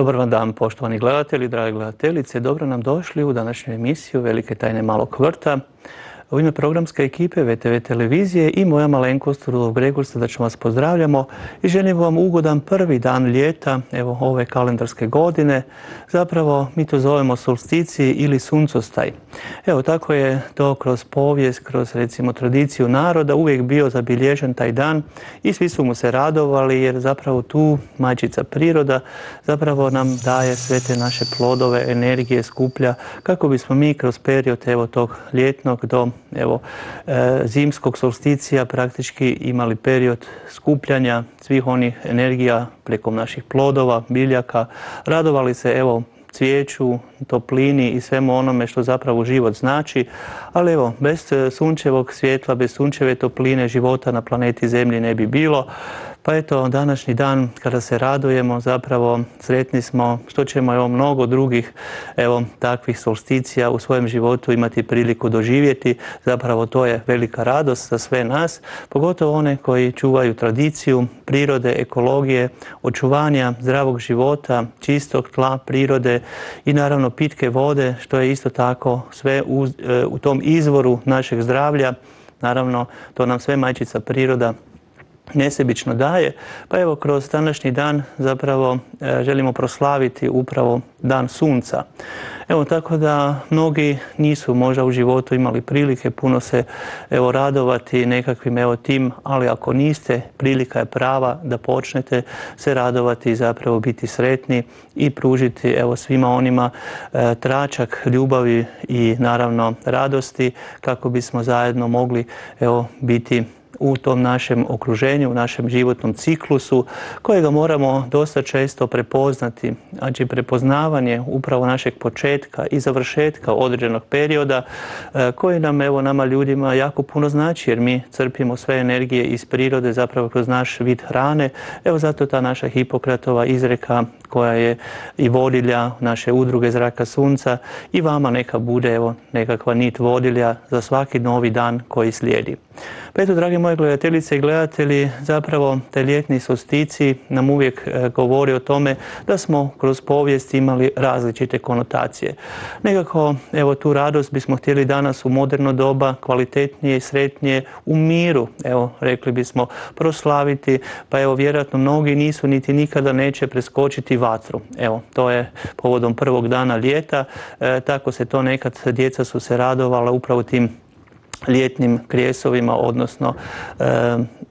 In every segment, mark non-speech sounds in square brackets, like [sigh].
Dobar vam dan, poštovani gledatelji, drage gledateljice. Dobro nam došli u današnju emisiju Velike tajne malog vrta. U ime programske ekipe VTV televizije i moja malenkost Rudolf Gregorsa da ćemo vas pozdravljamo i želim vam ugodan prvi dan ljeta, evo ove kalendarske godine. Zapravo mi to zovemo solsticiji ili suncostaj. Evo tako je to kroz povijest, kroz recimo tradiciju naroda uvijek bio zabilježen taj dan i svi su mu se radovali jer zapravo tu majčica priroda zapravo nam daje sve te naše plodove, energije skuplja kako bismo mi kroz period evo tog ljetnog do evo, e, zimskog solsticija praktički imali period skupljanja svih onih energija preko naših plodova, biljaka, radovali se evo cvijeću, toplini i svemu onome što zapravo život znači, ali evo, bez sunčevog svjetla, bez sunčeve topline života na planeti Zemlji ne bi bilo. Pa eto, današnji dan kada se radujemo, zapravo sretni smo što ćemo evo mnogo drugih evo takvih solsticija u svojem životu imati priliku doživjeti. Zapravo to je velika radost za sve nas, pogotovo one koji čuvaju tradiciju, prirode, ekologije, očuvanja zdravog života, čistog tla, prirode i naravno pitke vode, što je isto tako sve u, e, u tom izvoru našeg zdravlja. Naravno, to nam sve majčica priroda nesebično daje. Pa evo, kroz današnji dan zapravo e, želimo proslaviti upravo dan sunca. Evo, tako da mnogi nisu možda u životu imali prilike puno se evo radovati nekakvim evo tim, ali ako niste, prilika je prava da počnete se radovati i zapravo biti sretni i pružiti evo svima onima e, tračak ljubavi i naravno radosti kako bismo zajedno mogli evo biti u tom našem okruženju, u našem životnom ciklusu kojega moramo dosta često prepoznati. Znači prepoznavanje upravo našeg početka i završetka određenog perioda e, koji nam, evo nama ljudima jako puno znači jer mi crpimo sve energije iz prirode zapravo kroz naš vid hrane. Evo zato ta naša Hipokratova izreka koja je i vodilja naše udruge Zraka Sunca i vama neka bude evo nekakva nit vodilja za svaki novi dan koji slijedi. Pa eto, dragi moje gledateljice i gledatelji, zapravo te ljetni sostici nam uvijek e, govori o tome da smo kroz povijest imali različite konotacije. Nekako, evo, tu radost bismo htjeli danas u moderno doba kvalitetnije i sretnije u miru, evo, rekli bismo, proslaviti, pa evo, vjerojatno mnogi nisu niti nikada neće preskočiti vatru. Evo, to je povodom prvog dana ljeta, e, tako se to nekad, djeca su se radovala upravo tim ljetnim krijesovima, odnosno e,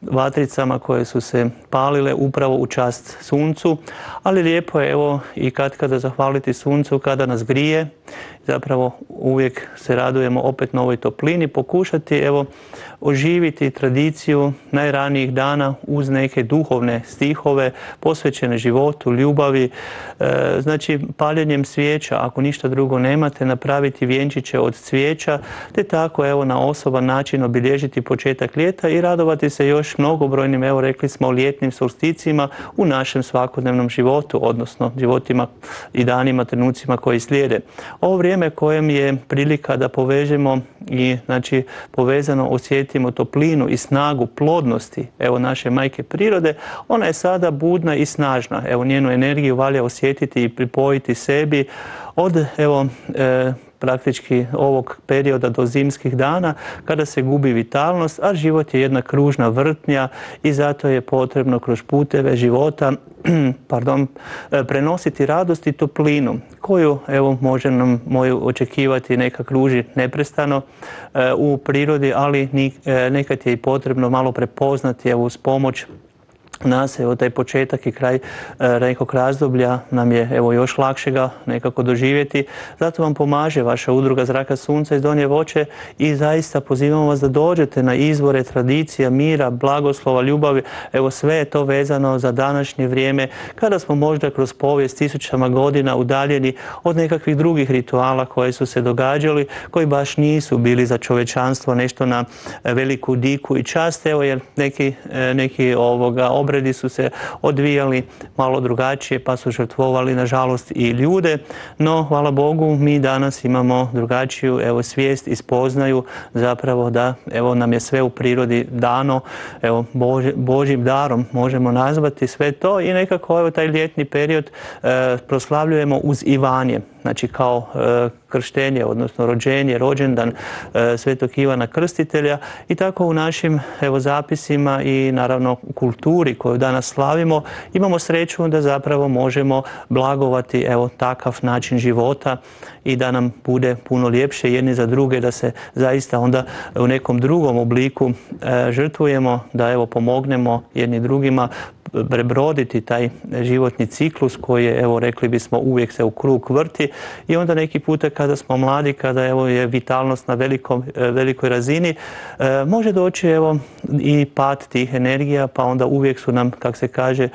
vatricama koje su se palile upravo u čast suncu, ali lijepo je evo i kad kada zahvaliti suncu kada nas grije, zapravo uvijek se radujemo opet novoj toplini, pokušati evo oživiti tradiciju najranijih dana uz neke duhovne stihove posvećene životu, ljubavi, e, znači paljenjem svijeća, ako ništa drugo nemate, napraviti vjenčiće od cvijeća, te tako evo na osoban način obilježiti početak ljeta i radovati se još mnogobrojnim, evo rekli smo, ljetnim solsticima u našem svakodnevnom životu, odnosno životima i danima, trenucima koji slijede. Ovo vrijeme kojem je prilika da povežemo i znači povezano osjetimo toplinu i snagu plodnosti evo naše majke prirode, ona je sada budna i snažna. Evo njenu energiju valja osjetiti i pripojiti sebi od evo e, praktički ovog perioda do zimskih dana kada se gubi vitalnost, a život je jedna kružna vrtnja i zato je potrebno kroz puteve života [clears throat] pardon, e, prenositi radost i toplinu koju evo može nam moju očekivati neka kruži neprestano e, u prirodi, ali e, nekad je i potrebno malo prepoznati evo uz pomoć nas, evo taj početak i kraj e, nekog razdoblja nam je evo još lakše ga nekako doživjeti. Zato vam pomaže vaša udruga Zraka Sunca iz Donje Voće i zaista pozivamo vas da dođete na izvore tradicija, mira, blagoslova, ljubavi. Evo sve je to vezano za današnje vrijeme kada smo možda kroz povijest tisućama godina udaljeni od nekakvih drugih rituala koji su se događali, koji baš nisu bili za čovečanstvo nešto na veliku diku i čast. Evo jer neki, e, neki ovoga obredi su se odvijali malo drugačije pa su žrtvovali nažalost i ljude, no hvala Bogu mi danas imamo drugačiju evo svijest i spoznaju zapravo da evo nam je sve u prirodi dano, evo Božim darom možemo nazvati sve to i nekako evo taj ljetni period e, proslavljujemo uz Ivanje znači kao e, krštenje, odnosno rođenje, rođendan e, Svetog Ivana Krstitelja. I tako u našim zapisima i naravno kulturi koju danas slavimo imamo sreću da zapravo možemo blagovati takav način života i da nam bude puno ljepše jedni za druge, da se zaista onda u nekom drugom obliku e, žrtvujemo, da evo pomognemo jedni drugima prebroditi taj životni ciklus koji je, evo rekli bismo, uvijek se u krug vrti. I onda neki puta kada smo mladi, kada evo je vitalnost na velikom, e, velikoj razini, e, može doći evo i pad tih energija, pa onda uvijek su nam, kak se kaže, e,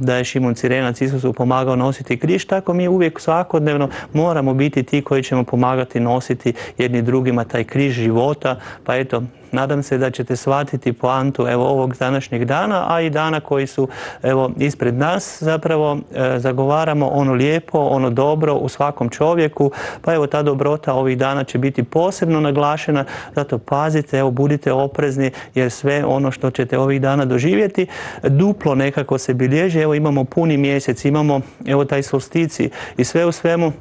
da je Šimun Cirenac Isusu pomagao nositi križ, tako mi uvijek svakodnevno moramo biti ti koji ćemo pomagati nositi jedni drugima taj križ života, pa eto, Nadam se da ćete shvatiti poantu evo ovog današnjeg dana, a i dana koji su evo ispred nas. Zapravo e, zagovaramo ono lijepo, ono dobro u svakom čovjeku, pa evo ta dobrota ovih dana će biti posebno naglašena, zato pazite, evo budite oprezni jer sve ono što ćete ovih dana doživjeti duplo nekako se bilježi, evo imamo puni mjesec, imamo evo taj solstici i sve u svemu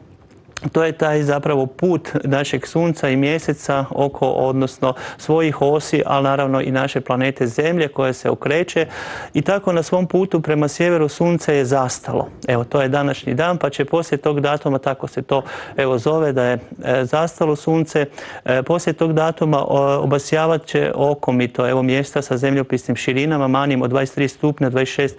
to je taj zapravo put našeg sunca i mjeseca oko, odnosno svojih osi, ali naravno i naše planete Zemlje koja se okreće i tako na svom putu prema sjeveru sunce je zastalo. Evo, to je današnji dan, pa će poslije tog datuma, tako se to evo zove, da je e, zastalo sunce, e, poslije tog datuma obasjavat će to evo mjesta sa zemljopisnim širinama, manjim od 23 stupnja, 26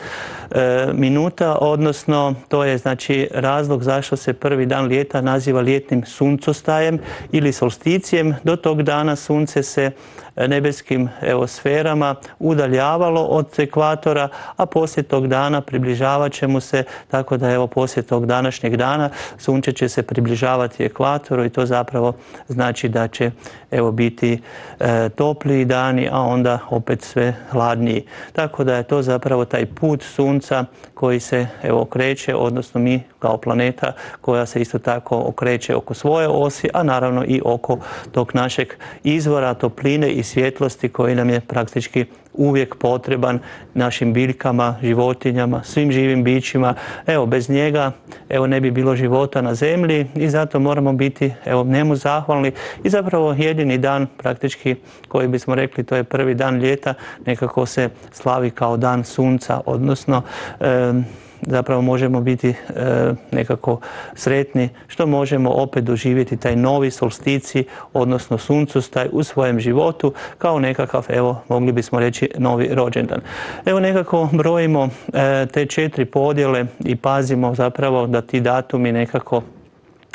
e, minuta, odnosno to je znači razlog zašto se prvi dan ljeta naziva ljetnim suncostajem ili solsticijem. Do tog dana sunce se nebeskim evo, sferama udaljavalo od ekvatora, a poslije tog dana približavat će mu se, tako da evo poslije tog današnjeg dana sunce će se približavati ekvatoru i to zapravo znači da će evo biti e, topliji dani, a onda opet sve hladniji. Tako da je to zapravo taj put sunca koji se evo kreće, odnosno mi kao planeta koja se isto tako okreće oko svoje osi, a naravno i oko tog našeg izvora topline i svjetlosti koji nam je praktički uvijek potreban našim biljkama, životinjama, svim živim bićima. Evo, bez njega evo, ne bi bilo života na zemlji i zato moramo biti evo, njemu zahvalni i zapravo jedini dan praktički koji bismo rekli to je prvi dan ljeta nekako se slavi kao dan sunca, odnosno zapravo možemo biti e, nekako sretni što možemo opet doživjeti taj novi solstici, odnosno suncostaj u svojem životu kao nekakav, evo, mogli bismo reći novi rođendan. Evo nekako brojimo e, te četiri podjele i pazimo zapravo da ti datumi nekako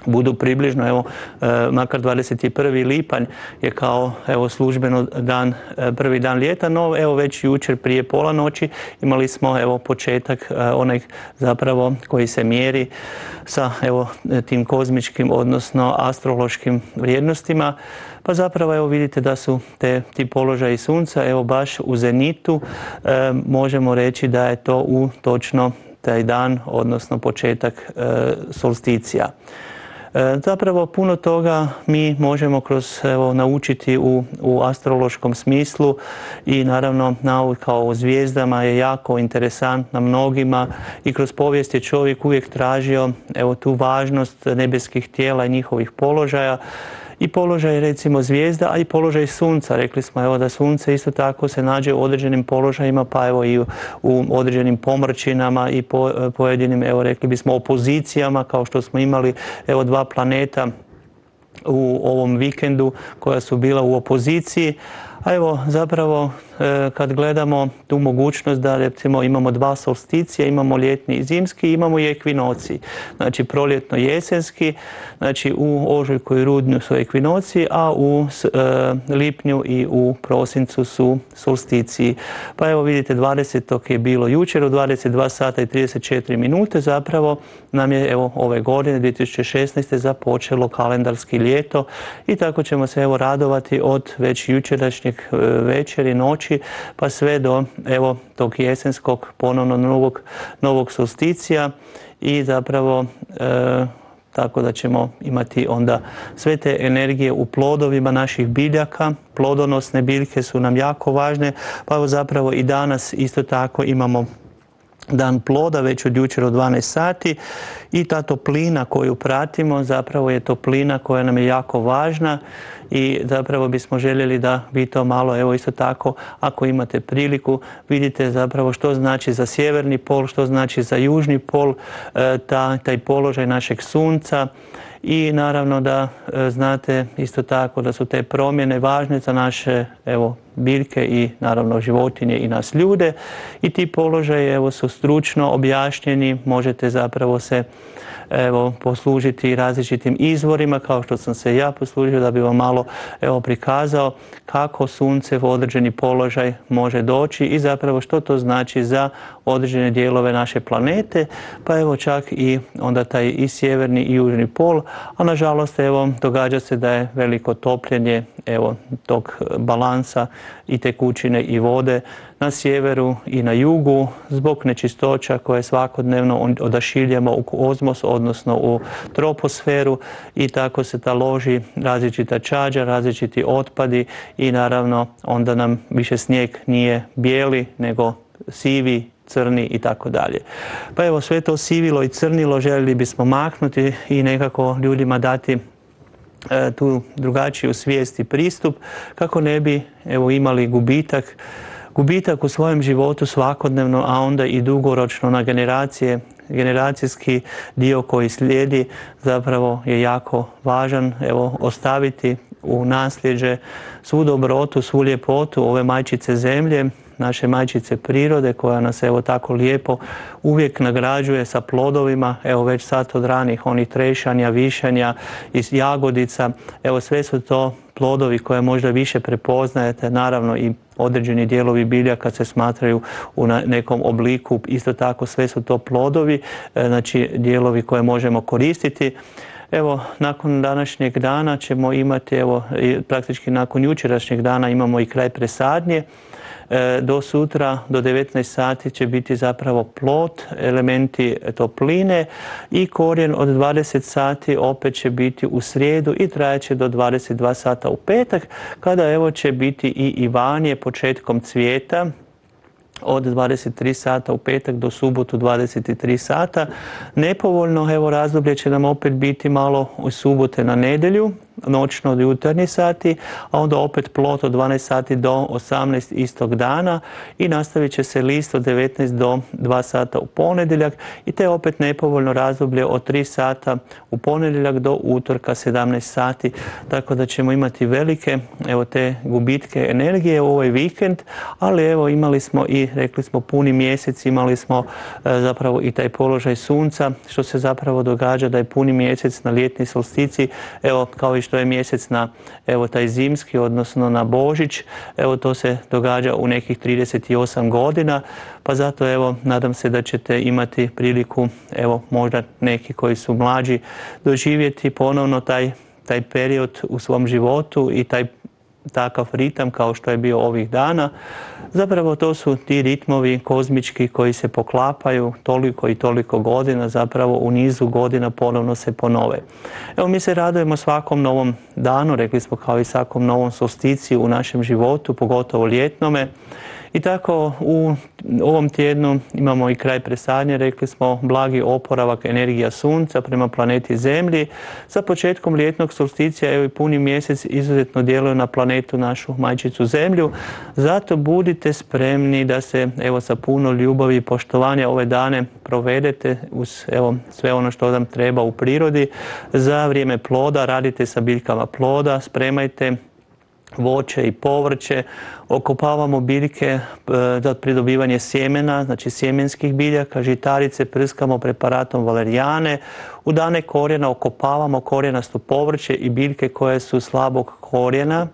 budu približno, evo, e, makar 21. lipanj je kao, evo, službeno dan, e, prvi dan ljeta, no, evo, već jučer prije pola noći imali smo, evo, početak e, onaj zapravo koji se mjeri sa, evo, tim kozmičkim, odnosno astrološkim vrijednostima, pa zapravo, evo, vidite da su te, ti položaji sunca, evo, baš u zenitu, možemo reći da je to u točno taj dan, odnosno početak solsticija. E, zapravo puno toga mi možemo kroz evo, naučiti u, u astrološkom smislu i naravno nauka o zvijezdama je jako interesantna mnogima i kroz povijest je čovjek uvijek tražio evo, tu važnost nebeskih tijela i njihovih položaja i položaj recimo zvijezda, a i položaj sunca. Rekli smo evo da sunce isto tako se nađe u određenim položajima, pa evo i u, određenim pomrčinama i po, pojedinim, evo rekli bismo, opozicijama, kao što smo imali evo dva planeta u ovom vikendu koja su bila u opoziciji. A evo zapravo E, kad gledamo tu mogućnost da recimo imamo dva solsticija, imamo ljetni i zimski, imamo i ekvinoci. Znači proljetno jesenski, znači u ožujku i rudnju su ekvinoci, a u e, lipnju i u prosincu su solsticiji. Pa evo vidite 20. je bilo jučer u 22 sata i 34 minute zapravo nam je evo ove godine 2016. započelo kalendarski ljeto i tako ćemo se evo radovati od već jučerašnjeg e, večeri, noći, pa sve do evo tog jesenskog ponovno novog, novog solsticija i zapravo e, tako da ćemo imati onda sve te energije u plodovima naših biljaka. Plodonosne biljke su nam jako važne, pa evo zapravo i danas isto tako imamo dan ploda već od jučer od 12 sati i ta toplina koju pratimo zapravo je toplina koja nam je jako važna i zapravo bismo željeli da vi to malo, evo isto tako, ako imate priliku, vidite zapravo što znači za sjeverni pol, što znači za južni pol, e, taj položaj našeg sunca, i naravno da e, znate isto tako da su te promjene važne za naše evo, biljke i naravno životinje i nas ljude. I ti položaji evo, su stručno objašnjeni, možete zapravo se evo, poslužiti različitim izvorima kao što sam se ja poslužio da bi vam malo evo, prikazao kako sunce u određeni položaj može doći i zapravo što to znači za određene dijelove naše planete, pa evo čak i onda taj i sjeverni i južni pol, a nažalost evo događa se da je veliko topljenje evo tog balansa i tekućine i vode na sjeveru i na jugu zbog nečistoća koje svakodnevno odašiljamo u kozmos, odnosno u troposferu i tako se taloži različita čađa, različiti otpadi i naravno onda nam više snijeg nije bijeli nego sivi, crni i tako dalje. Pa evo sve to sivilo i crnilo željeli bismo maknuti i nekako ljudima dati e, tu drugačiju svijest i pristup kako ne bi evo imali gubitak gubitak u svojem životu svakodnevno, a onda i dugoročno na generacije, generacijski dio koji slijedi zapravo je jako važan. Evo, ostaviti u nasljeđe svu dobrotu, svu ljepotu ove majčice zemlje, naše majčice prirode koja nas evo tako lijepo uvijek nagrađuje sa plodovima, evo već sad od ranih onih trešanja, višanja iz jagodica, evo sve su to plodovi koje možda više prepoznajete, naravno i određeni dijelovi bilja kad se smatraju u nekom obliku, isto tako sve su to plodovi, e, znači dijelovi koje možemo koristiti. Evo, nakon današnjeg dana ćemo imati, evo, praktički nakon jučerašnjeg dana imamo i kraj presadnje. E, do sutra, do 19 sati će biti zapravo plot, elementi topline i korijen od 20 sati opet će biti u srijedu i trajeće do 22 sata u petak, kada evo će biti i Ivanje početkom cvijeta, od 23 sata u petak do subotu 23 sata. Nepovoljno evo razdoblje će nam opet biti malo u subote na nedjelju, noćno od jutarnji sati, a onda opet plot od 12 sati do 18 istog dana i nastavit će se list od 19 do 2 sata u ponedjeljak i te opet nepovoljno razdoblje od 3 sata u ponedjeljak do utorka 17 sati, tako da ćemo imati velike evo te gubitke energije u ovaj vikend, ali evo imali smo i rekli smo puni mjesec, imali smo e, zapravo i taj položaj sunca, što se zapravo događa da je puni mjesec na ljetni solstici, evo kao i što je mjesec na evo taj zimski, odnosno na Božić, evo to se događa u nekih 38 godina, pa zato evo nadam se da ćete imati priliku, evo možda neki koji su mlađi, doživjeti ponovno taj, taj period u svom životu i taj takav ritam kao što je bio ovih dana. Zapravo to su ti ritmovi kozmički koji se poklapaju toliko i toliko godina, zapravo u nizu godina ponovno se ponove. Evo mi se radujemo svakom novom danu, rekli smo kao i svakom novom solsticiju u našem životu, pogotovo ljetnome. I tako u ovom tjednu imamo i kraj presadnje, rekli smo blagi oporavak energija sunca prema planeti Zemlji. Sa početkom ljetnog solsticija evo i puni mjesec izuzetno djeluje na planetu našu majčicu Zemlju. Zato budite spremni da se evo sa puno ljubavi i poštovanja ove dane provedete uz evo sve ono što vam treba u prirodi. Za vrijeme ploda radite sa biljkama ploda, spremajte voće i povrće, okopavamo biljke e, za pridobivanje sjemena, znači sjemenskih biljaka, žitarice prskamo preparatom valerijane, u dane korijena okopavamo korijenasto povrće i biljke koje su slabog korijena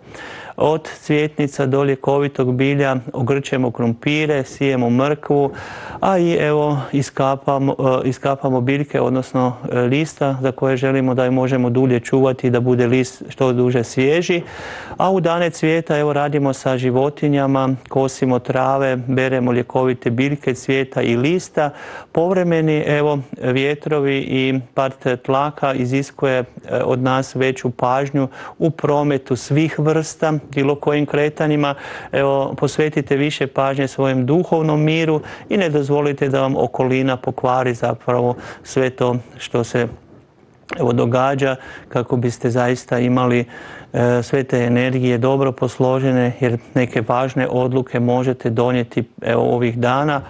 od cvjetnica do ljekovitog bilja ogrčemo krumpire, sijemo mrkvu, a i evo iskapamo, e, iskapamo biljke, odnosno e, lista za koje želimo da je možemo dulje čuvati da bude list što duže svježi. A u dane cvijeta evo radimo sa životinjama, kosimo trave, beremo ljekovite biljke, cvijeta i lista. Povremeni evo vjetrovi i part tlaka iziskuje e, od nas veću pažnju u prometu svih vrsta bilo kojim kretanjima, evo, posvetite više pažnje svojem duhovnom miru i ne dozvolite da vam okolina pokvari zapravo sve to što se evo, događa kako biste zaista imali e, sve te energije dobro posložene jer neke važne odluke možete donijeti evo, ovih dana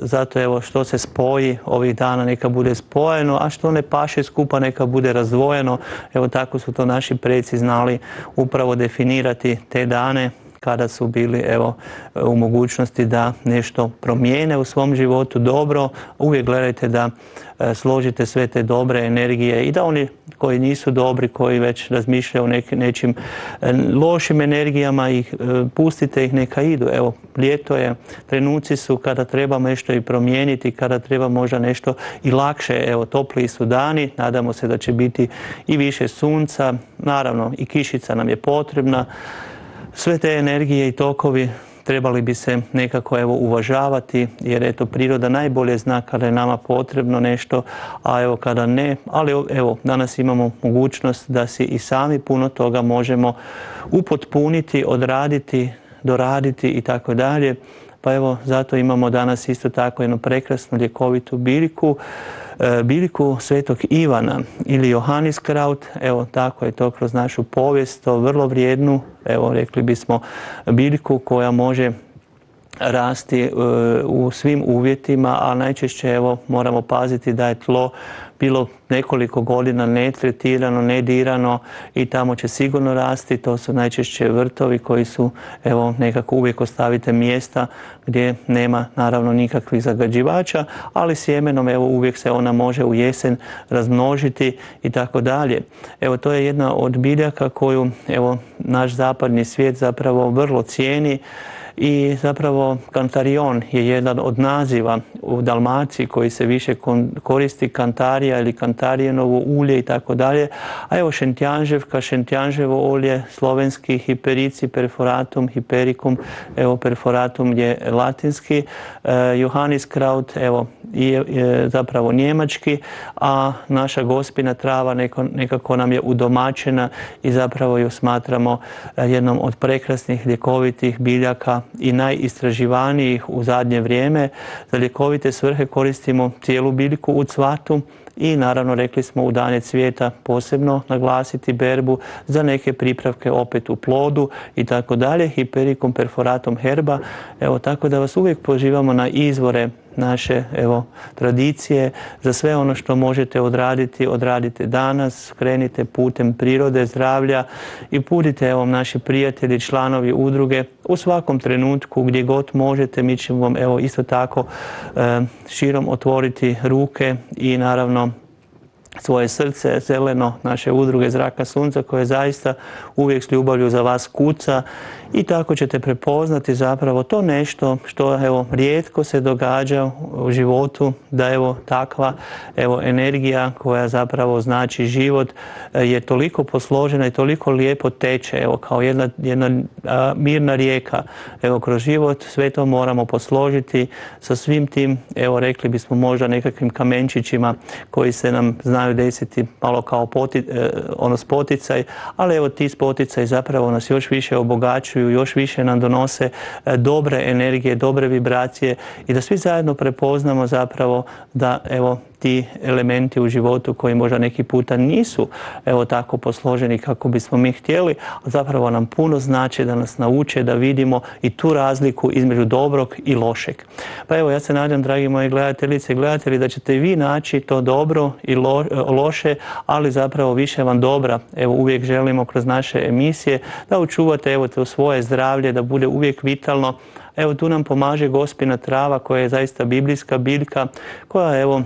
zato evo što se spoji ovih dana neka bude spojeno, a što ne paše skupa neka bude razdvojeno. Evo tako su to naši preci znali upravo definirati te dane kada su bili evo, u mogućnosti da nešto promijene u svom životu dobro. Uvijek gledajte da e, složite sve te dobre energije i da oni koji nisu dobri, koji već razmišljaju o nečim e, lošim energijama, ih, e, pustite ih neka idu. Evo, ljeto je, trenuci su kada treba nešto i promijeniti, kada treba možda nešto i lakše. Evo, topliji su dani, nadamo se da će biti i više sunca, naravno i kišica nam je potrebna sve te energije i tokovi trebali bi se nekako evo uvažavati jer eto priroda najbolje zna kada je nama potrebno nešto, a evo kada ne, ali evo danas imamo mogućnost da si i sami puno toga možemo upotpuniti, odraditi, doraditi i tako dalje. Pa evo zato imamo danas isto tako jednu prekrasnu ljekovitu biljku E, biljku svetog Ivana ili Johannis Kraut, evo tako je to kroz našu povijest, to vrlo vrijednu, evo rekli bismo biljku koja može rasti e, u svim uvjetima, a najčešće evo moramo paziti da je tlo bilo nekoliko godina netretirano, nedirano i tamo će sigurno rasti. To su najčešće vrtovi koji su, evo, nekako uvijek ostavite mjesta gdje nema naravno nikakvih zagađivača, ali sjemenom, evo, uvijek se ona može u jesen razmnožiti i tako dalje. Evo, to je jedna od biljaka koju, evo, naš zapadni svijet zapravo vrlo cijeni i zapravo kantarion je jedan od naziva u Dalmaciji koji se više koristi kantarija ili kantarijenovo ulje i tako dalje. A evo šentjanževka, šentjanževo olje, slovenski hiperici, perforatum, hipericum, evo perforatum je latinski, e, Johannis kraut, evo je, zapravo njemački, a naša gospina trava nekako nam je udomačena i zapravo ju smatramo e, jednom od prekrasnih ljekovitih biljaka i najistraživanijih u zadnje vrijeme. Za ljekovite svrhe koristimo cijelu biljku u cvatu i naravno rekli smo u dane cvijeta posebno naglasiti berbu za neke pripravke opet u plodu i tako dalje, hiperikum perforatom herba. Evo tako da vas uvijek pozivamo na izvore naše evo, tradicije, za sve ono što možete odraditi, odradite danas, krenite putem prirode, zdravlja i budite evo, naši prijatelji, članovi udruge u svakom trenutku gdje god možete, mi ćemo vam evo, isto tako e, širom otvoriti ruke i naravno svoje srce zeleno naše udruge Zraka Sunca koje zaista uvijek s ljubavlju za vas kuca i tako ćete prepoznati zapravo to nešto što evo rijetko se događa u životu da evo takva evo energija koja zapravo znači život e, je toliko posložena i toliko lijepo teče evo kao jedna, jedna mirna rijeka. Evo kroz život sve to moramo posložiti sa svim tim evo rekli bismo možda nekakvim kamenčićima koji se nam znaju desiti malo kao poti, e, ono spoticaj ali evo ti spoticaj zapravo nas još više obogaćuju još više nam donose e, dobre energije, dobre vibracije i da svi zajedno prepoznamo zapravo da evo ti elementi u životu koji možda neki puta nisu evo tako posloženi kako bismo mi htjeli, a zapravo nam puno znači da nas nauče da vidimo i tu razliku između dobrog i lošeg. Pa evo ja se nadam dragi moji gledateljice i gledatelji da ćete vi naći to dobro i loše, ali zapravo više vam dobra. Evo uvijek želimo kroz naše emisije da učuvate evo to svoje zdravlje, da bude uvijek vitalno. Evo tu nam pomaže gospina trava koja je zaista biblijska biljka koja evo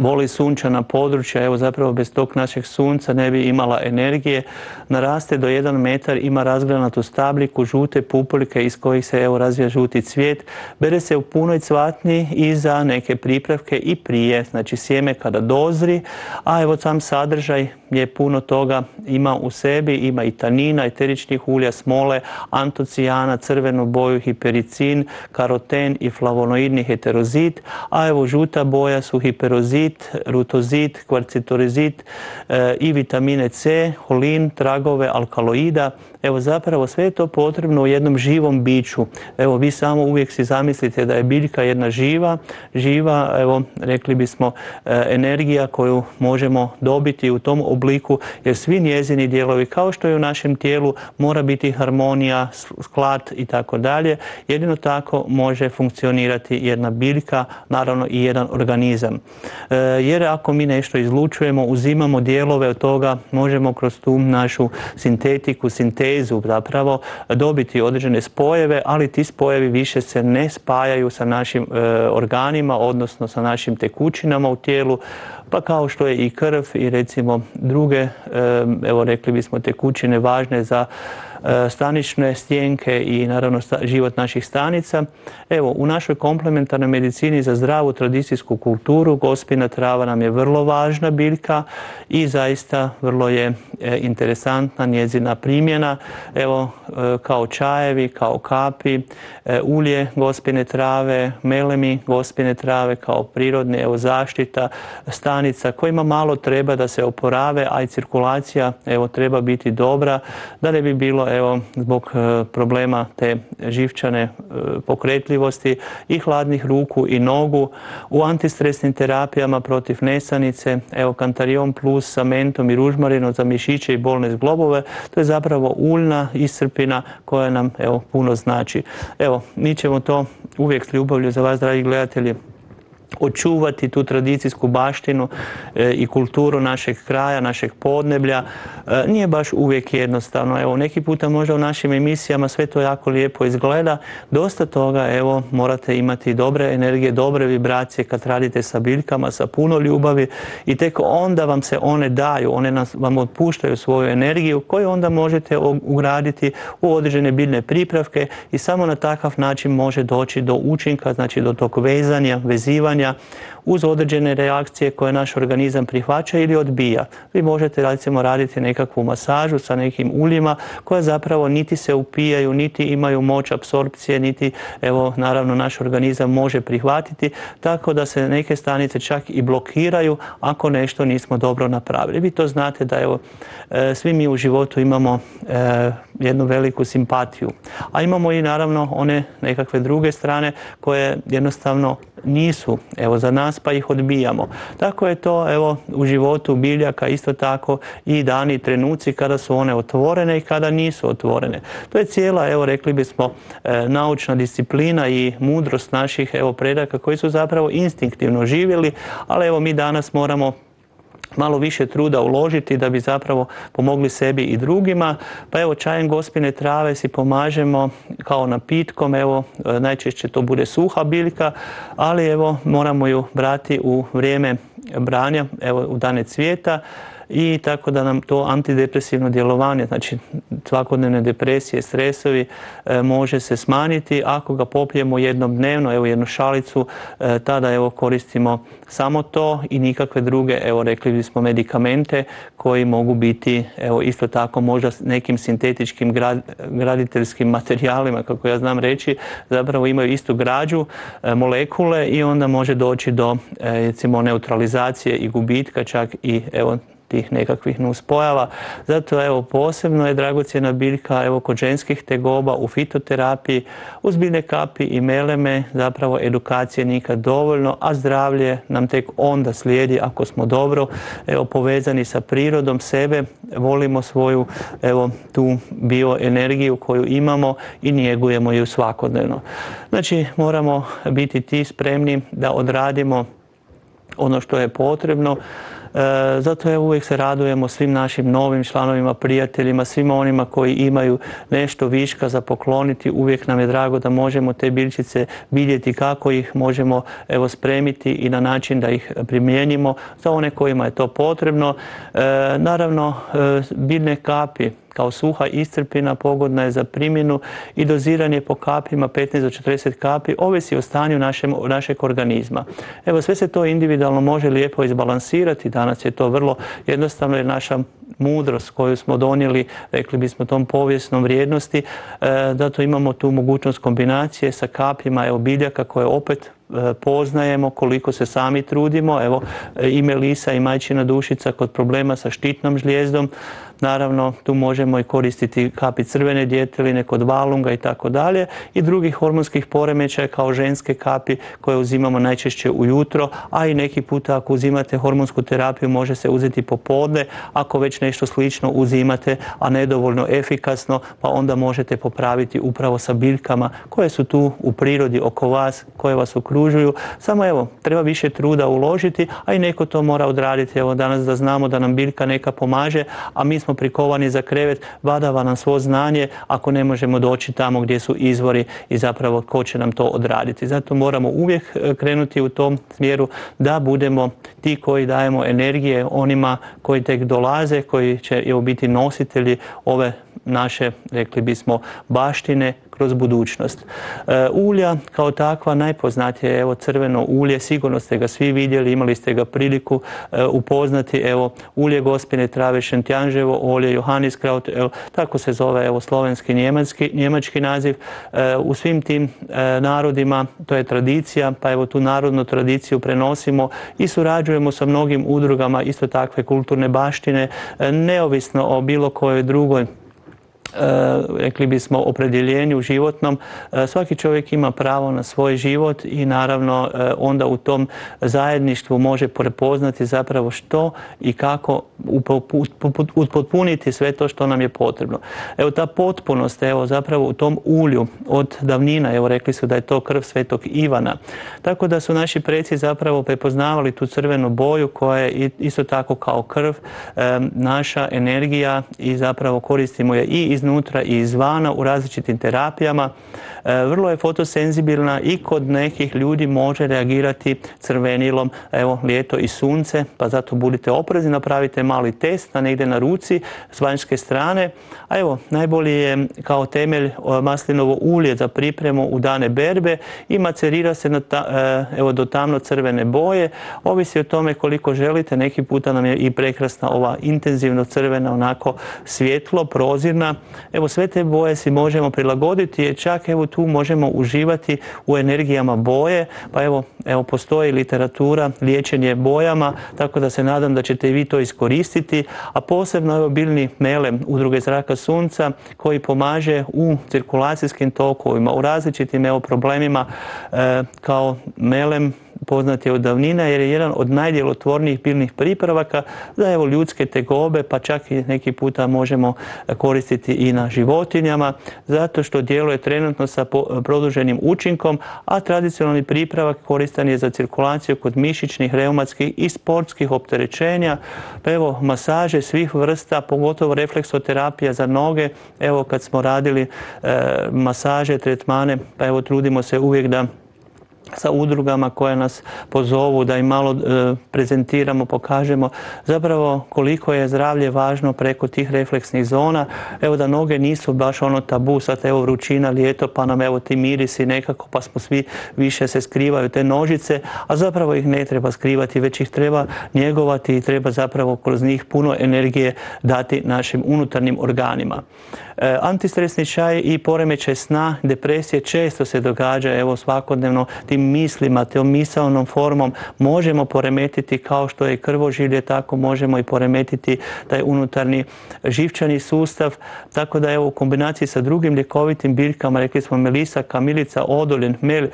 voli sunčana područja, evo zapravo bez tog našeg sunca ne bi imala energije, naraste do jedan metar, ima razgranatu stabliku, žute pupulike iz kojih se evo razvija žuti cvijet, bere se u punoj cvatni i za neke pripravke i prije, znači sjeme kada dozri, a evo sam sadržaj je puno toga ima u sebi, ima i tanina, eteričnih ulja, smole, antocijana, crvenu boju, hipericin, karoten i flavonoidni heterozit, a evo žuta boja su hiperozit, rutozit, kvarcitorizit e, i vitamine C, holin, tragove, alkaloida, Evo zapravo sve je to potrebno u jednom živom biću. Evo vi samo uvijek si zamislite da je biljka jedna živa, živa, evo rekli bismo e, energija koju možemo dobiti u tom obliku jer svi njezini dijelovi kao što je u našem tijelu mora biti harmonija, sklad i tako dalje. Jedino tako može funkcionirati jedna biljka, naravno i jedan organizam. E, jer ako mi nešto izlučujemo, uzimamo dijelove od toga, možemo kroz tu našu sintetiku, sintetiku sintezu zapravo dobiti određene spojeve, ali ti spojevi više se ne spajaju sa našim e, organima, odnosno sa našim tekućinama u tijelu, pa kao što je i krv i recimo druge, e, evo rekli bismo tekućine važne za stanične stjenke i naravno život naših stanica. Evo, u našoj komplementarnoj medicini za zdravu tradicijsku kulturu gospina trava nam je vrlo važna biljka i zaista vrlo je e, interesantna njezina primjena. Evo, e, kao čajevi, kao kapi, ulje gospine trave, melemi gospine trave kao prirodne, evo zaštita stanica kojima malo treba da se oporave, a i cirkulacija evo treba biti dobra da ne bi bilo evo zbog e, problema te živčane e, pokretljivosti i hladnih ruku i nogu u antistresnim terapijama protiv nesanice, evo kantarion plus sa mentom i ružmarinom za mišiće i bolne zglobove, to je zapravo uljna iscrpina koja nam evo puno znači. Evo, mi ćemo to uvijek s ljubavlju za vas, dragi gledatelji, očuvati tu tradicijsku baštinu e, i kulturu našeg kraja, našeg podneblja. E, nije baš uvijek jednostavno. Evo, neki puta možda u našim emisijama sve to jako lijepo izgleda. Dosta toga, evo, morate imati dobre energije, dobre vibracije kad radite sa biljkama, sa puno ljubavi i tek onda vam se one daju, one vam otpuštaju svoju energiju koju onda možete ugraditi u određene biljne pripravke i samo na takav način može doći do učinka, znači do tog vezanja, vezivanja uz određene reakcije koje naš organizam prihvaća ili odbija. Vi možete recimo raditi nekakvu masažu sa nekim uljima koja zapravo niti se upijaju, niti imaju moć apsorpcije, niti evo naravno naš organizam može prihvatiti, tako da se neke stanice čak i blokiraju ako nešto nismo dobro napravili. Vi to znate da evo e, svi mi u životu imamo e, jednu veliku simpatiju, a imamo i naravno one nekakve druge strane koje jednostavno nisu evo za nas pa ih odbijamo. Tako je to evo u životu biljaka isto tako i dani trenuci kada su one otvorene i kada nisu otvorene. To je cijela evo rekli bismo e, naučna disciplina i mudrost naših evo predaka koji su zapravo instinktivno živjeli, ali evo mi danas moramo malo više truda uložiti da bi zapravo pomogli sebi i drugima. Pa evo čajem gospine trave si pomažemo kao napitkom, evo najčešće to bude suha biljka, ali evo moramo ju brati u vrijeme branja, evo u dane cvijeta i tako da nam to antidepresivno djelovanje, znači svakodnevne depresije, stresovi e, može se smanjiti. Ako ga popijemo jednom dnevno, evo jednu šalicu, e, tada evo koristimo samo to i nikakve druge, evo rekli bismo medikamente koji mogu biti evo isto tako možda nekim sintetičkim graditeljskim materijalima, kako ja znam reći, zapravo imaju istu građu, e, molekule i onda može doći do recimo neutralizacije i gubitka čak i evo tih nekakvih nuspojava. Zato evo posebno je dragocjena biljka evo kod ženskih tegoba u fitoterapiji uz biljne kapi i meleme zapravo edukacije nikad dovoljno, a zdravlje nam tek onda slijedi ako smo dobro evo povezani sa prirodom sebe, volimo svoju evo tu bioenergiju koju imamo i njegujemo ju svakodnevno. Znači moramo biti ti spremni da odradimo ono što je potrebno zato je uvijek se radujemo svim našim novim članovima, prijateljima, svima onima koji imaju nešto viška za pokloniti. Uvijek nam je drago da možemo te biljčice vidjeti kako ih možemo evo spremiti i na način da ih primjenjimo za one kojima je to potrebno. Naravno, biljne kapi kao suha iscrpina pogodna je za primjenu i doziranje po kapima 15 do 40 kapi ovisi o stanju našeg organizma. Evo sve se to individualno može lijepo izbalansirati. Danas je to vrlo jednostavno jer naša mudrost koju smo donijeli, rekli bismo tom povijesnom vrijednosti, da to imamo tu mogućnost kombinacije sa kapima evo, biljaka koje opet e, poznajemo koliko se sami trudimo. Evo i Melisa i majčina dušica kod problema sa štitnom žlijezdom Naravno, tu možemo i koristiti kapi crvene djeteline kod valunga i tako dalje i drugih hormonskih poremećaja kao ženske kapi koje uzimamo najčešće ujutro, a i neki puta ako uzimate hormonsku terapiju može se uzeti popodne, ako već nešto slično uzimate, a nedovoljno efikasno, pa onda možete popraviti upravo sa biljkama koje su tu u prirodi oko vas, koje vas okružuju. Samo evo, treba više truda uložiti, a i neko to mora odraditi. Evo danas da znamo da nam biljka neka pomaže, a mi smo prikovani za krevet, badava nam svo znanje ako ne možemo doći tamo gdje su izvori i zapravo ko će nam to odraditi. Zato moramo uvijek e, krenuti u tom smjeru da budemo ti koji dajemo energije onima koji tek dolaze, koji će biti nositelji ove naše, rekli bismo, baštine kroz budućnost. E, ulja kao takva najpoznatije je evo crveno ulje, sigurno ste ga svi vidjeli, imali ste ga priliku e, upoznati, evo ulje gospine trave šentjanževo, olje Johanniskraut, tako se zove evo slovenski njemački, njemački naziv. E, u svim tim narodima to je tradicija, pa evo tu narodnu tradiciju prenosimo i surađujemo sa mnogim udrugama isto takve kulturne baštine, neovisno o bilo kojoj drugoj rekli bismo opredjeljenju životnom. E, svaki čovjek ima pravo na svoj život i naravno e, onda u tom zajedništvu može prepoznati zapravo što i kako upotpuniti sve to što nam je potrebno. Evo ta potpunost, evo zapravo u tom ulju od davnina, evo rekli su da je to krv svetog Ivana. Tako da su naši preci zapravo prepoznavali tu crvenu boju koja je isto tako kao krv naša energija i zapravo koristimo je i iz iznutra i izvana u različitim terapijama. E, vrlo je fotosenzibilna i kod nekih ljudi može reagirati crvenilom, evo ljeto i sunce, pa zato budite oprezni, napravite mali test na negdje na ruci s vanjske strane. A evo, najbolji je kao temelj maslinovo ulje za pripremu u dane berbe i macerira se na e, evo, do tamno crvene boje. Ovisi o tome koliko želite, neki puta nam je i prekrasna ova intenzivno crvena, onako svjetlo, prozirna. Evo sve te boje si možemo prilagoditi jer čak evo tu možemo uživati u energijama boje, pa evo, evo postoji literatura, liječenje bojama, tako da se nadam da ćete i vi to iskoristiti, a posebno evo biljni melem udruge zraka sunca koji pomaže u cirkulacijskim tokovima, u različitim evo problemima e, kao melem poznat je od davnina jer je jedan od najdjelotvornijih biljnih pripravaka za evo ljudske tegobe pa čak i neki puta možemo koristiti i na životinjama zato što djeluje trenutno sa produženim učinkom, a tradicionalni pripravak koristan je za cirkulaciju kod mišićnih, reumatskih i sportskih opterećenja. Pa evo masaže svih vrsta, pogotovo refleksoterapija za noge. Evo kad smo radili e, masaže, tretmane, pa evo trudimo se uvijek da sa udrugama koje nas pozovu da im malo e, prezentiramo, pokažemo zapravo koliko je zdravlje važno preko tih refleksnih zona. Evo da noge nisu baš ono tabu, sad evo vrućina, ljeto, pa nam evo ti mirisi nekako, pa smo svi više se skrivaju te nožice, a zapravo ih ne treba skrivati, već ih treba njegovati i treba zapravo kroz njih puno energije dati našim unutarnjim organima. E, antistresni čaj i poremećaj sna, depresije često se događa evo svakodnevno tim mislima, tom misalnom formom možemo poremetiti kao što je krvožilje, tako možemo i poremetiti taj unutarnji živčani sustav. Tako da evo u kombinaciji sa drugim ljekovitim biljkama, rekli smo melisa, kamilica, odoljen, mel,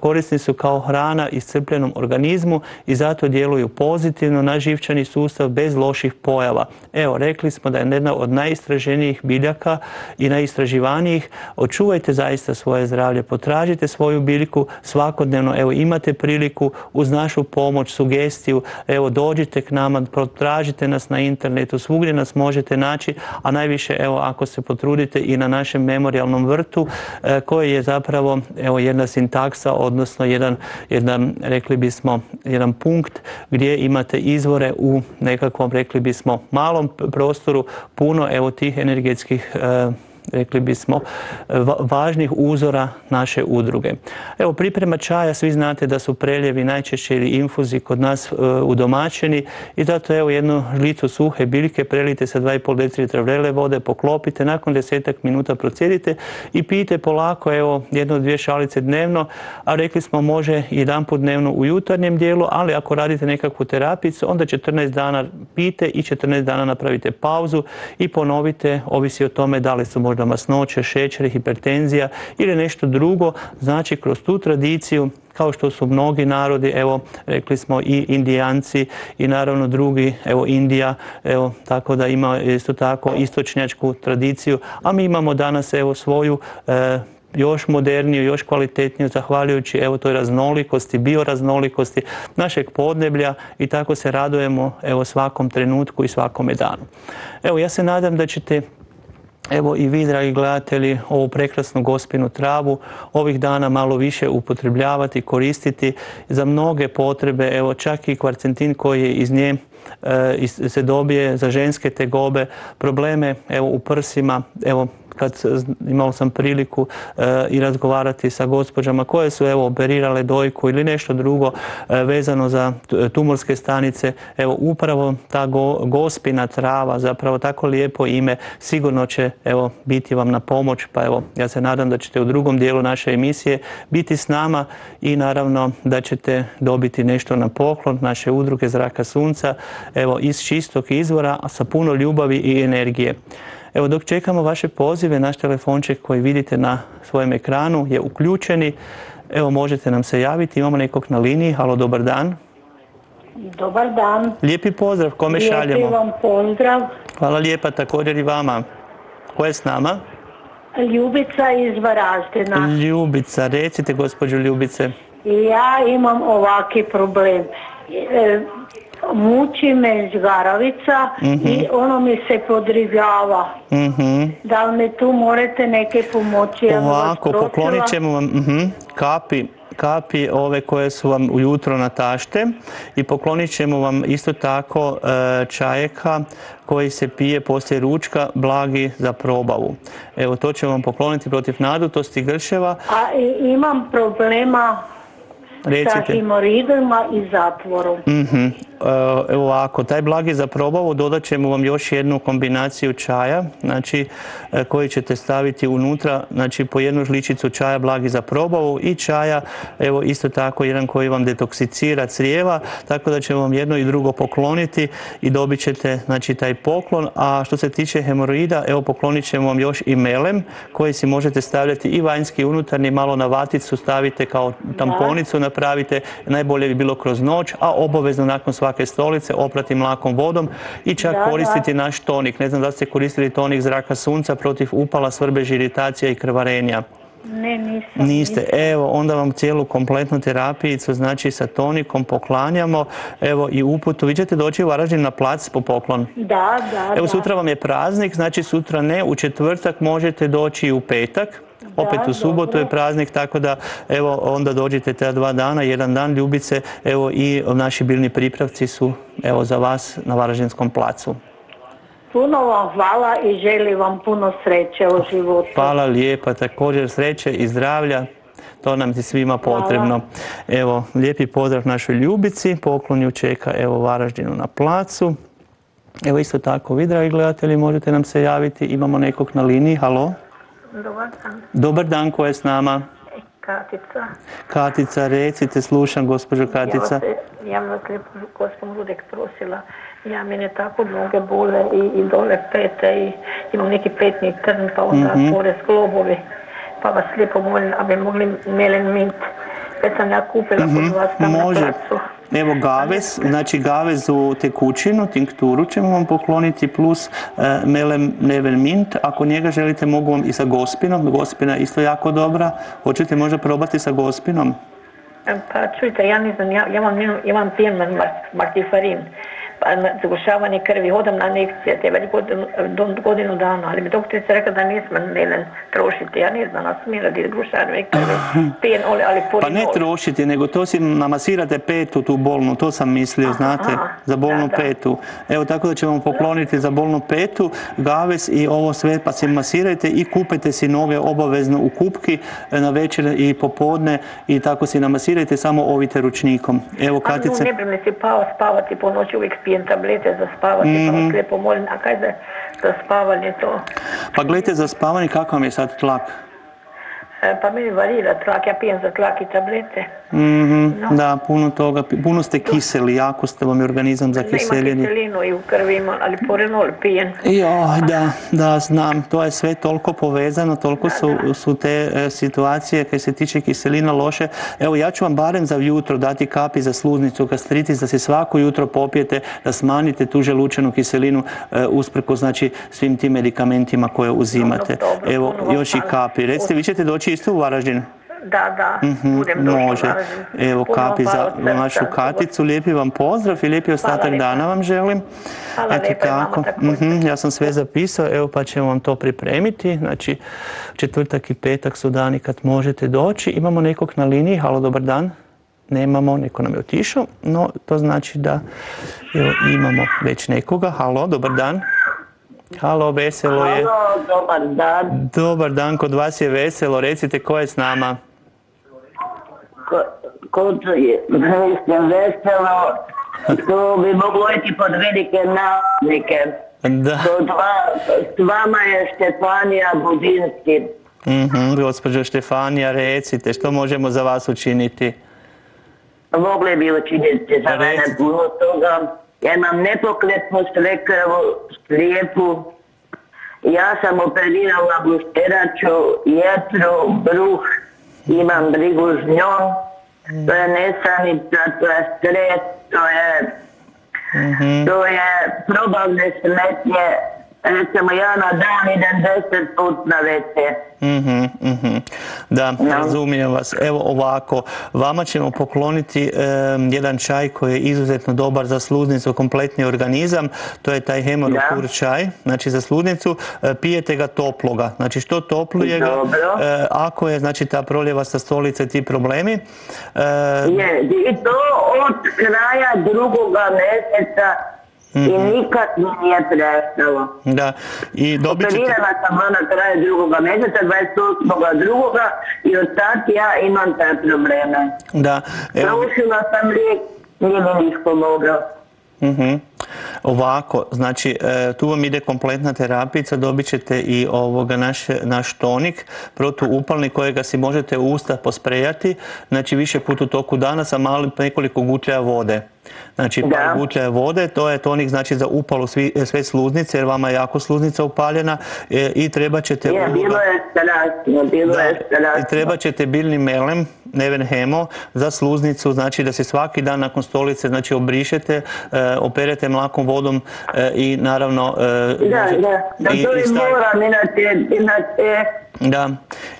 korisni su kao hrana iscrpljenom organizmu i zato djeluju pozitivno na živčani sustav bez loših pojava. Evo, rekli smo da je jedna od najistraženijih najboljih biljaka i najistraživanijih. Očuvajte zaista svoje zdravlje, potražite svoju biljku svakodnevno, evo imate priliku uz našu pomoć, sugestiju, evo dođite k nama, potražite nas na internetu, svugdje nas možete naći, a najviše evo ako se potrudite i na našem memorialnom vrtu e, koji je zapravo evo jedna sintaksa, odnosno jedan, jedan rekli bismo, jedan punkt gdje imate izvore u nekakvom, rekli bismo, malom prostoru, puno evo tih energetskih e, rekli bismo, važnih uzora naše udruge. Evo, priprema čaja, svi znate da su preljevi najčešće ili infuzi kod nas e, udomačeni i zato evo jednu žlicu suhe biljke prelite sa 2,5 decilitra vrele vode, poklopite, nakon desetak minuta procijedite i pijte polako, evo, jedno dvije šalice dnevno, a rekli smo može jedan put dnevno u jutarnjem dijelu, ali ako radite nekakvu terapicu, onda 14 dana pijte i 14 dana napravite pauzu i ponovite, ovisi o tome da li su možda masnoće, šećer, hipertenzija ili nešto drugo. Znači, kroz tu tradiciju kao što su mnogi narodi, evo, rekli smo i indijanci i naravno drugi, evo, Indija, evo, tako da ima isto tako istočnjačku tradiciju, a mi imamo danas, evo, svoju e, još moderniju, još kvalitetniju, zahvaljujući evo toj raznolikosti, bioraznolikosti našeg podneblja i tako se radujemo evo svakom trenutku i svakome danu. Evo ja se nadam da ćete Evo i vi, dragi gledatelji, ovu prekrasnu gospinu travu ovih dana malo više upotrebljavati, koristiti za mnoge potrebe. Evo čak i kvarcentin koji je iz nje e, se dobije za ženske tegobe, probleme u prsima, kad imao sam priliku e, i razgovarati sa gospođama koje su evo operirale dojku ili nešto drugo e, vezano za tumorske stanice, evo upravo ta gospina trava, zapravo tako lijepo ime, sigurno će evo biti vam na pomoć, pa evo ja se nadam da ćete u drugom dijelu naše emisije biti s nama i naravno da ćete dobiti nešto na poklon naše udruge Zraka Sunca, evo iz čistog izvora, sa puno ljubavi i energije. Evo dok čekamo vaše pozive, naš telefonček koji vidite na svojem ekranu je uključeni. Evo možete nam se javiti, imamo nekog na liniji. Halo, dobar dan. Dobar dan. Lijepi pozdrav, kome šaljemo? Lijepi vam pozdrav. Hvala lijepa, također i vama. Ko je s nama? Ljubica iz Varaždina. Ljubica, recite gospođo Ljubice. Ja imam ovaki problem. E, muči me žgaravica i mhm. ono mi se podrigava. Mhm. Da li mi tu morate neke pomoći? Ovako, poklonit ćemo vam mhm, kapi kapi ove koje su vam ujutro natašte i poklonit ćemo vam isto tako e, čajeka koji se pije poslije ručka blagi za probavu. Evo to ćemo vam pokloniti protiv nadutosti grševa. A imam problema Recite. sa himoridima i zatvorom. Mhm. E, evo ovako, taj blagi za probavu dodat ćemo vam još jednu kombinaciju čaja, znači e, koji ćete staviti unutra, znači po jednu žličicu čaja blagi za probavu i čaja, evo isto tako jedan koji vam detoksicira crijeva, tako da ćemo vam jedno i drugo pokloniti i dobit ćete znači taj poklon, a što se tiče hemoroida, evo poklonit ćemo vam još i melem koji si možete stavljati i vanjski i unutarnji, malo na vaticu stavite kao tamponicu napravite, najbolje bi bilo kroz noć, a obavezno nakon svakog svake stolice, oprati mlakom vodom i čak koristiti naš tonik. Ne znam da ste koristili tonik zraka sunca protiv upala, svrbeži, iritacija i krvarenja. Ne, nisam. Niste. Evo, onda vam cijelu kompletnu terapijicu, znači sa tonikom poklanjamo. Evo i uputu. Vi ćete doći u Varaždin na plac po poklon. Da, da, Evo, sutra vam je praznik, znači sutra ne, u četvrtak možete doći i u petak. Opet u subotu je praznik, tako da evo onda dođite te dva dana, jedan dan Ljubice, evo i naši biljni pripravci su evo za vas na Varažinskom placu. Puno vam hvala i želim vam puno sreće u životu. Hvala lijepa, također sreće i zdravlja. To nam ti svima potrebno. Evo, lijepi pozdrav našoj Ljubici, poklonju čeka evo Varaždinu na placu. Evo isto tako, vi dragi gledatelji, možete nam se javiti, imamo nekog na liniji, halo? Dobar dan. Dobar dan, ko je s nama? Katica. Katica, recite, slušam, gospođo Katica. Ja vas lijepo, gospođu uvijek prosila. Ja mene tako noge bole i, i dole pete i imam neki petni trn, pa onda mm -hmm. sklobovi. Pa vas lijepo molim, aby mogli melen mint. Već sam ja kupila mm -hmm. kod vas tam Može. na placu. Evo gavez, znači gavez u tekućinu, tinkturu ćemo vam pokloniti plus e, melem nevermint. Ako njega želite mogu vam i sa gospinom. Gospina je isto jako dobra. Hoćete možda probati sa gospinom? Pa čujte, ja ne znam, ja, ja vam, ja vam pijem martifarin zagušavanje krvi, hodam na injekcije, te već godinu, godinu dana, ali mi doktorica rekla da nisam nelen trošiti, ja ne znam, smijem radi zagušavanje krvi, [laughs] pijen, ali, ali Pa ne trošiti, nego to si namasirate petu tu bolnu, to sam mislio, znate, za bolnu petu. Evo tako da ćemo pokloniti za bolnu petu, gaves i ovo sve pa si masirajte i kupite si noge obavezno u kupki e, na večer i popodne i tako si namasirajte, samo ovite ručnikom. Evo Katice... A ne si pao spavati po noći uvijek pijem tablete za spavati, mm-hmm. pa vas mhm. lijepo molim, a kaj za, za spavanje to? Pa gledajte, za spavanje kakav vam je sad tlak? E, pa meni varira tlak, ja pijem za tlak i tablete. Mm-hmm, Da, puno toga, puno ste kiseli, jako ste vam je organizam za kiseljenje. Ima kiselinu i u krvi ima, ali porenol pijen. Jo, da, da, znam, to je sve toliko povezano, toliko su, su te e, situacije kaj se tiče kiselina loše. Evo, ja ću vam barem za jutro dati kapi za sluznicu, gastritis, da se svako jutro popijete, da smanjite tu želučenu kiselinu e, usprko, znači, svim tim medikamentima koje uzimate. Evo, još i kapi. Recite, vi ćete doći isto u Varaždin? Da, da, mm budem Može. Evo kapi za našu Katicu. Lijepi vam pozdrav i lijepi ostatak dana vam želim. Hvala Eto tako. Mhm, ja sam sve zapisao, evo pa ćemo vam to pripremiti. Znači, četvrtak i petak su dani kad možete doći. Imamo nekog na liniji. Halo, dobar dan. Nemamo, neko nam je otišao, no to znači da evo, imamo već nekoga. Halo, dobar dan. Halo, veselo je. Halo, dobar dan. Dobar dan, kod vas je veselo. Recite ko je s nama? kod je veselo, to bi moglo iti pod velike navodnike. Da. Kod s vama je Štefanija Budinski. Mhm, gospođo Štefanija, recite, što možemo za vas učiniti? Mogli bi učiniti za mene puno toga. Ja imam nepokretnu štrekavu slijepu. Ja sam operirala gušteraču, jetru, bruh. Imam brigu s njom. To je nesanica, to je stres, to je, mm to je probavne smetnje. Recimo ja na dan idem deset put na WC. mm Da, razumijem vas. Evo ovako, vama ćemo pokloniti jedan čaj koji je izuzetno dobar za sluznicu, kompletni organizam. To je taj hemorokur čaj, znači za sluznicu. E, pijete ga toploga, znači što topluje ga, e, ako je znači ta proljevasta stolica i ti problemi. E, je, i to od kraja drugoga mjeseca i mhm. nikad mi nije prestalo. Da. I dobit ćete... Operirana sam na kraju drugoga mjeseca, 28. drugoga i od tad ja imam te probleme. Da. Evo... sam lijek, nije mi niš pomogao. Mhm. Ovako, znači e, tu vam ide kompletna terapica, dobit ćete i ovoga naš, naš tonik protuupalni kojega si možete u usta posprejati, znači više put u toku dana sa malim nekoliko gutljaja vode. Znači par gutljaja vode, to je tonik znači za upalu sve sluznice jer vama je jako sluznica upaljena e, i treba ćete... Je, bilo je strašno, bilo je I treba ćete biljni melem, neven hemo, za sluznicu, znači da se svaki dan nakon stolice znači obrišete, e, operete mlakom vodom e, i naravno... da, da, da to i moram, inače, inače da,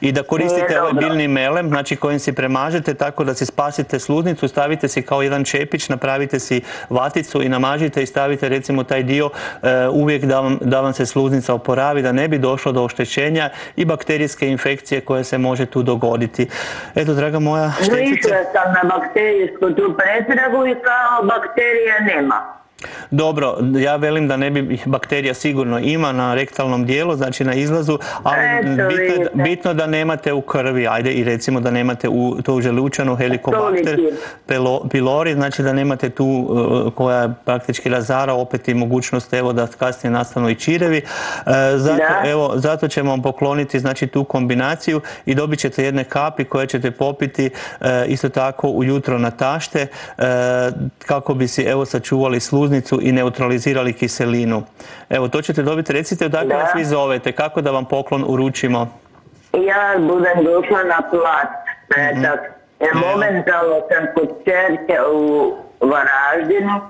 i da koristite ovaj biljni melem, znači kojim si premažete tako da si spasite sluznicu, stavite si kao jedan čepić, napravite si vaticu i namažite i stavite recimo taj dio e, uvijek da vam, da vam se sluznica oporavi, da ne bi došlo do oštećenja i bakterijske infekcije koje se može tu dogoditi. Eto, draga moja štefice... sam na bakterijsku tu pretragu i kao bakterije nema. Dobro, ja velim da ne bi bakterija sigurno ima na rektalnom dijelu, znači na izlazu, ali bitno, bitno, da nemate u krvi, ajde i recimo da nemate u tu želučanu helikobakter pilori, znači da nemate tu uh, koja praktički razara opet i mogućnost evo da kasnije nastanu i čirevi. Uh, zato, evo, zato ćemo vam pokloniti znači tu kombinaciju i dobit ćete jedne kapi koje ćete popiti uh, isto tako ujutro na tašte kako bi si evo sačuvali sluz i neutralizirali kiselinu. Evo, to ćete dobiti. Recite odakle vas vi zovete, kako da vam poklon uručimo? Ja budem došla na plat, petak. mm momentalno sam kod čerke u Varaždinu,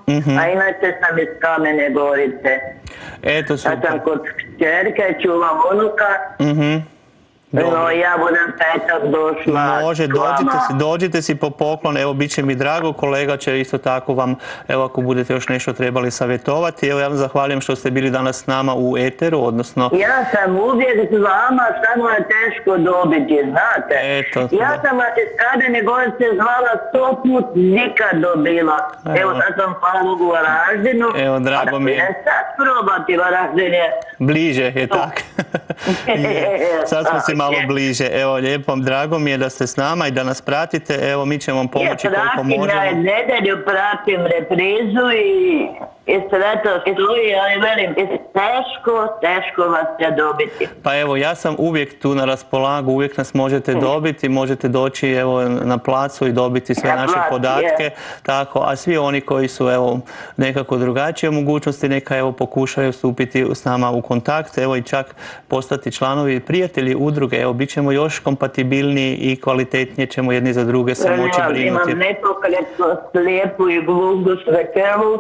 a inače sam iz Kamene Gorice. Eto, super. sam kod čerke, čuvam unuka, Mhm. No ja budem petak došla Može, dođite si, dođite si po poklon, evo bit će mi drago, kolega će isto tako vam, evo ako budete još nešto trebali savjetovati, evo ja vam zahvaljujem što ste bili danas s nama u Eteru, odnosno Ja sam uvijek s vama, samo je teško dobiti, znate. Eto, ja da. sam vas iz Kadene Gorice zvala sto put, nikad dobila. Evo. Evo sad sam hvala Bogu u Varaždinu. Evo, drago mi je. da sad probati Varaždin je. bliže je tak. [laughs] Je, Sad smo [laughs] si malo bliže, evo lijepo, drago mi je da ste s nama i da nas pratite, evo mi ćemo vam Ja pomoći koliko pratim, ja možemo. nedelju pratim reprizu i, sve to ali velim, teško, teško vas će dobiti. Pa evo, ja sam uvijek tu na raspolagu, uvijek nas možete dobiti, možete doći evo na placu i dobiti sve Na naše placu, podatke, je. tako, a svi oni koji su evo nekako drugačije mogućnosti, neka evo pokušaju stupiti s nama u kontakt, evo i čak postati članovi i prijatelji udruge, evo bit ćemo još kompatibilniji i kvalitetnije ćemo jedni za druge se moći Ja brinuti. imam nepokretno slijepu i glugu svekelu.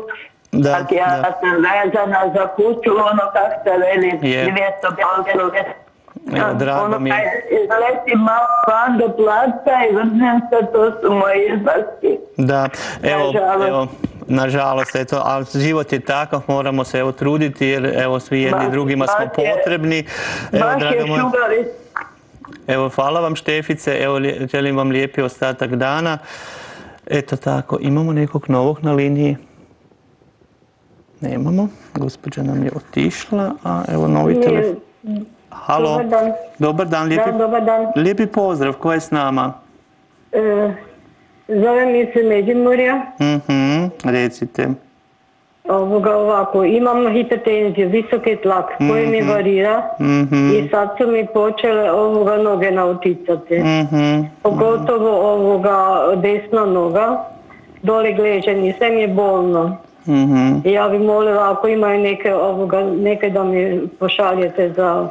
Da, Tako ja da. sam vezana za kuću, ono kak se veli, Je. 200 balkove. Evo, drago ono mi je. izleti malo van do placa i vrnem se, to su moji izbaski. Da, evo, Nažalost. evo, nažalost, eto, ali život je takav, moramo se evo truditi jer evo svi jedni Baš- drugima smo baš je- potrebni. Evo, Baš je moja, šugari. Evo, hvala vam Štefice, evo, želim vam lijepi ostatak dana. Eto tako, imamo nekog novog na liniji? Nemamo, gospođa nam je otišla, a evo novi telefon. Halo, Dobar dan. dobar dan, lijepi, Da, dobar dan. lijepi pozdrav, ko je s nama? E, zovem iz Međimurja. Mhm, recite. Ovoga ovako, imam hipertenziju, visoki tlak koji mi varira Mhm, i sad su mi počele ovoga noge nauticati. mhm, Pogotovo ovoga desna noga, dole gleđanje, sve mi je bolno. mhm. Ja bi molila ako imaju neke ovoga, neke da mi pošaljete za...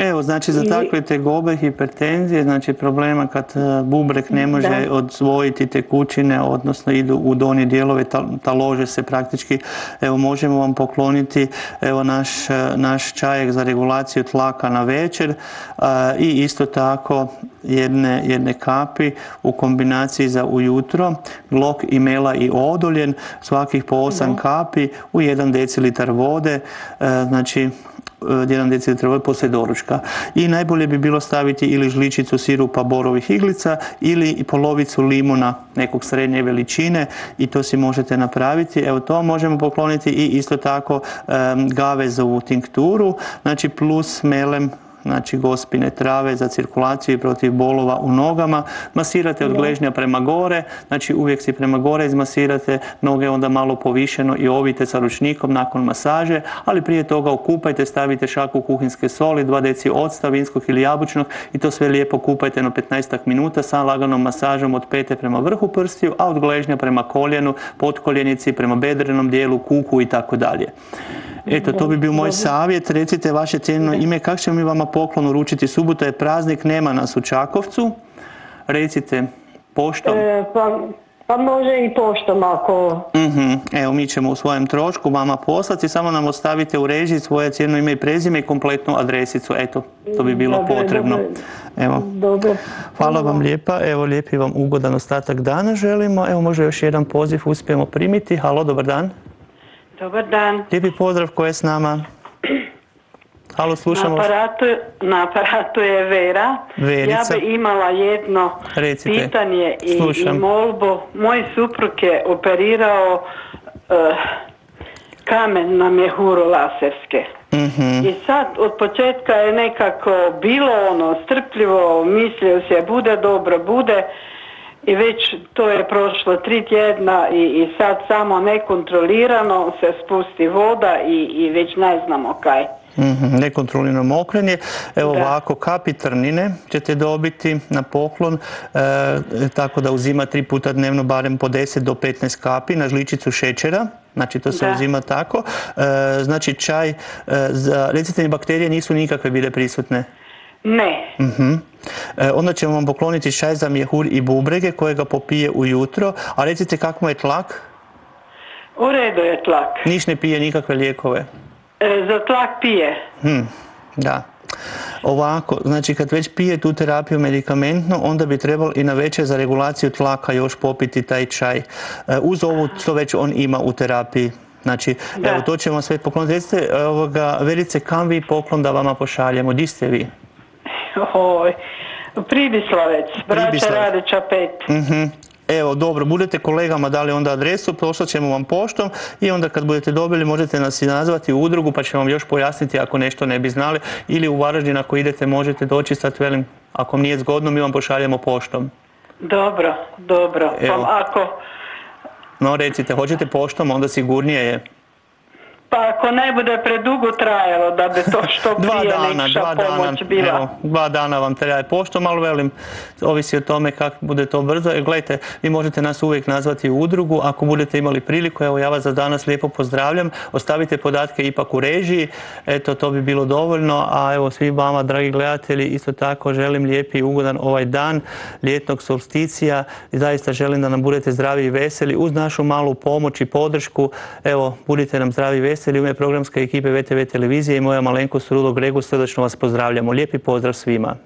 Evo, znači za takve tegobe, hipertenzije, znači problema kad e, bubrek ne može Da. odsvojiti tekućine, odnosno idu u donje dijelove, ta- talože se praktički, evo možemo vam pokloniti evo naš, e, naš čajek za regulaciju tlaka na večer a, i isto tako jedne, jedne kapi u kombinaciji za ujutro, glok i mela i odoljen, svakih po 8 kapi u 1 decilitar vode, e, znači 1 decilitar vode poslije doručka. I najbolje bi bilo staviti ili žličicu sirupa borovih iglica ili polovicu limuna nekog srednje veličine i to si možete napraviti. Evo to možemo pokloniti i isto tako em, gavezovu tinkturu, znači plus melem znači gospine trave za cirkulaciju i protiv bolova u nogama. Masirate od gležnja prema gore, znači uvijek si prema gore izmasirate, noge onda malo povišeno i ovite sa ručnikom nakon masaže, ali prije toga okupajte, stavite šaku kuhinske soli, 2 deci octa, vinskog ili jabučnog i to sve lijepo kupajte na 15 minuta sa laganom masažom od pete prema vrhu prstiju, a od gležnja prema koljenu, potkoljenici, prema bedrenom dijelu, kuku i tako dalje. Eto, to bi bio moj savjet. Recite vaše cijenjeno ime, kako ćemo mi vama poklon uručiti? Subota je praznik, nema nas u Čakovcu. Recite, poštom. E, pa, pa može i poštom ako... Mhm, Evo, mi ćemo u svojem trošku vama poslati, samo nam ostavite u režiji svoje cijeno ime i prezime i kompletnu adresicu. Eto, to bi bilo Dobro, potrebno. dobro. Evo, Dobro. hvala vam lijepa. Evo, lijepi vam ugodan ostatak dana želimo. Evo, možda još jedan poziv uspijemo primiti. Halo, dobar dan. Dobar dan. Lijepi pozdrav, ko je s nama? Halo, Na slušamo. vas. aparatu, na aparatu je Vera. Verica. Ja bi imala jedno Recite. pitanje i, i molbu. Moj suprug je operirao eh, kamen na mjehuru laserske. Mhm. I sad od početka je nekako bilo ono strpljivo, mislio se bude dobro, bude i već to je prošlo tri tjedna i, i sad samo nekontrolirano se spusti voda i, i već ne znamo kaj. Mhm, nekontrolirano mokrenje. Evo Da. ovako, kapi trnine ćete dobiti na poklon, e, tako da uzima tri puta dnevno barem po 10 do 15 kapi na žličicu šećera. Znači to se Da. uzima tako. E, znači čaj, e, za, recite mi bakterije nisu nikakve bile prisutne. Ne, Mhm. E, onda ćemo vam pokloniti čaj za mjehur i bubrege kojega popije ujutro. A recite kak mu je tlak? U redu je tlak. Niš ne pije nikakve lijekove? E, za tlak pije. Hm, da. Ovako, znači kad već pije tu terapiju medikamentno, onda bi trebalo i na večer za regulaciju tlaka još popiti taj čaj. E, uz ovo što već on ima u terapiji. Znači, evo, to ćemo sve pokloniti. Recite, ovoga, Verice, kam vi poklon da vama pošaljemo? Di ste vi? Oj, Pribislavec, braća Radića 5. Mhm. Evo, dobro, budete kolegama dali onda adresu, pošlat ćemo vam poštom i onda kad budete dobili možete nas i nazvati u udrugu pa ćemo vam još pojasniti ako nešto ne bi znali ili u Varaždin ako idete možete doći sad velim, ako vam nije zgodno mi vam pošaljemo poštom. Dobro, dobro. Pa ako... No recite, hoćete poštom, onda sigurnije je. Pa ako ne bude predugo trajalo da bi to što [laughs] prije dva dana, dva dana, bila. Evo, dva dana vam traje poštom, ali velim, ovisi o tome kako bude to brzo. E, gledajte, vi možete nas uvijek nazvati u udrugu, ako budete imali priliku, evo ja vas za danas lijepo pozdravljam, ostavite podatke ipak u režiji, eto to bi bilo dovoljno, a evo svi vama, dragi gledatelji, isto tako želim lijepi i ugodan ovaj dan ljetnog solsticija i zaista želim da nam budete zdravi i veseli uz našu malu pomoć i podršku, evo budite nam zdravi i veseli veseli u ime programske ekipe VTV televizije i moja malenkost Rulo Gregu srdačno vas pozdravljamo. Lijepi pozdrav svima.